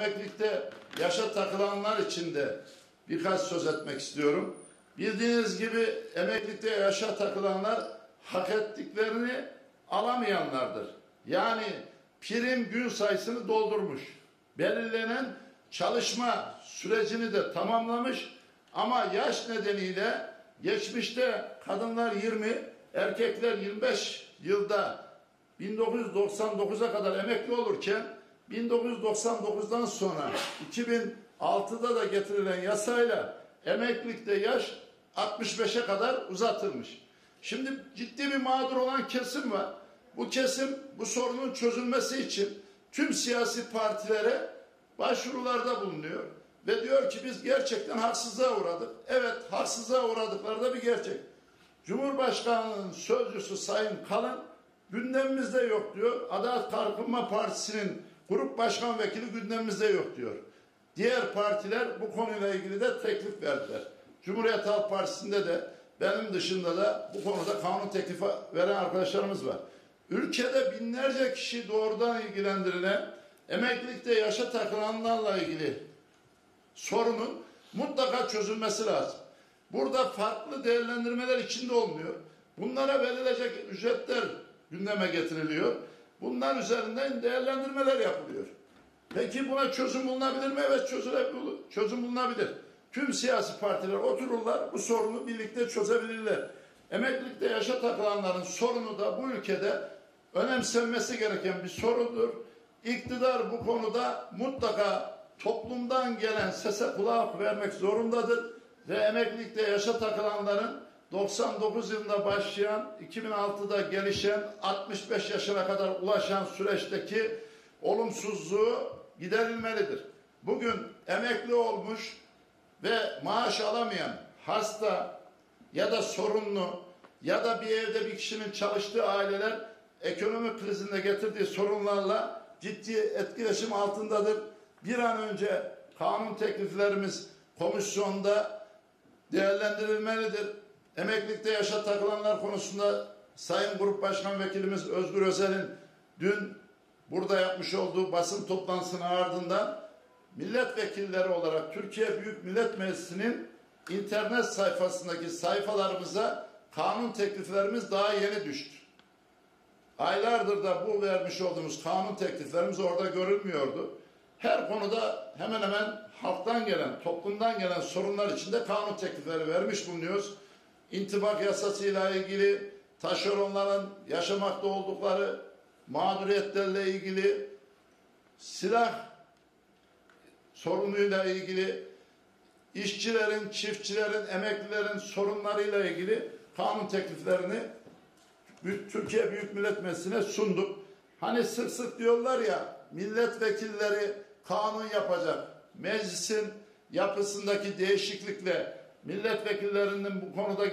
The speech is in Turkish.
Emeklilikte yaşa takılanlar için de birkaç söz etmek istiyorum. Bildiğiniz gibi emeklilikte yaşa takılanlar hak ettiklerini alamayanlardır. Yani prim gün sayısını doldurmuş. Belirlenen çalışma sürecini de tamamlamış ama yaş nedeniyle geçmişte kadınlar 20, erkekler 25 yılda 1999'a kadar emekli olurken 1999'dan sonra 2006'da da getirilen yasayla emeklilikte yaş 65'e kadar uzatılmış. Şimdi ciddi bir mağdur olan kesim var. Bu kesim bu sorunun çözülmesi için tüm siyasi partilere başvurularda bulunuyor. Ve diyor ki biz gerçekten haksızlığa uğradık. Evet haksızlığa uğradıkları da bir gerçek. Cumhurbaşkanının sözcüsü Sayın Kalın gündemimizde yok diyor. Adalet Kalkınma Partisi'nin grup başkan vekili gündemimizde yok diyor. Diğer partiler bu konuyla ilgili de teklif verdiler. Cumhuriyet Halk Partisi'nde de benim dışında da bu konuda kanun teklifi veren arkadaşlarımız var. Ülkede binlerce kişi doğrudan ilgilendirilen emeklilikte yaşa takılanlarla ilgili sorunun mutlaka çözülmesi lazım. Burada farklı değerlendirmeler içinde olmuyor. Bunlara verilecek ücretler gündeme getiriliyor. Bunlar üzerinden değerlendirmeler yapılıyor. Peki buna çözüm bulunabilir mi? Evet çözülebilir, çözüm bulunabilir. Tüm siyasi partiler otururlar, bu sorunu birlikte çözebilirler. Emeklilikte yaşa takılanların sorunu da bu ülkede önemsenmesi gereken bir sorundur. İktidar bu konuda mutlaka toplumdan gelen sese kulak vermek zorundadır ve emeklilikte yaşa takılanların 99 yılında başlayan, 2006'da gelişen, 65 yaşına kadar ulaşan süreçteki olumsuzluğu giderilmelidir. Bugün emekli olmuş ve maaş alamayan hasta ya da sorunlu ya da bir evde bir kişinin çalıştığı aileler ekonomik krizinde getirdiği sorunlarla ciddi etkileşim altındadır. Bir an önce kanun tekliflerimiz komisyonda değerlendirilmelidir. Emeklilikte yaşa takılanlar konusunda Sayın Grup Başkan Vekilimiz Özgür Özel'in dün burada yapmış olduğu basın toplantısının ardından milletvekilleri olarak Türkiye Büyük Millet Meclisi'nin internet sayfasındaki sayfalarımıza kanun tekliflerimiz daha yeni düştü. Aylardır da bu vermiş olduğumuz kanun tekliflerimiz orada görülmüyordu. Her konuda hemen hemen halktan gelen, toplumdan gelen sorunlar içinde kanun teklifleri vermiş bulunuyoruz. İntibak yasasıyla ilgili, taşeronların yaşamakta oldukları mağduriyetlerle ilgili, silah sorunuyla ilgili, işçilerin, çiftçilerin, emeklilerin sorunlarıyla ilgili kanun tekliflerini Türkiye Büyük Millet Meclisi'ne sunduk. Hani sık sık diyorlar ya milletvekilleri kanun yapacak. Meclisin yapısındaki değişiklikle milletvekillerinin bu konuda